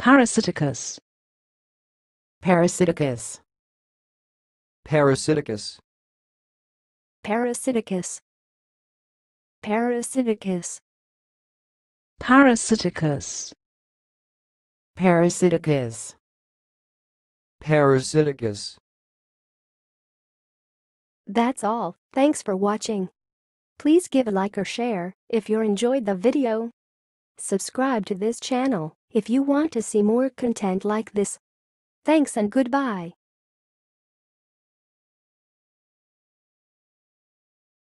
Parasiticus. Parasiticus. Parasiticus. Parasiticus. Parasiticus. Parasiticus. Parasiticus. Parasiticus. That's all. Thanks for watching. Please give a like or share if you enjoyed the video. Subscribe to this channel if you want to see more content like this. Thanks and goodbye.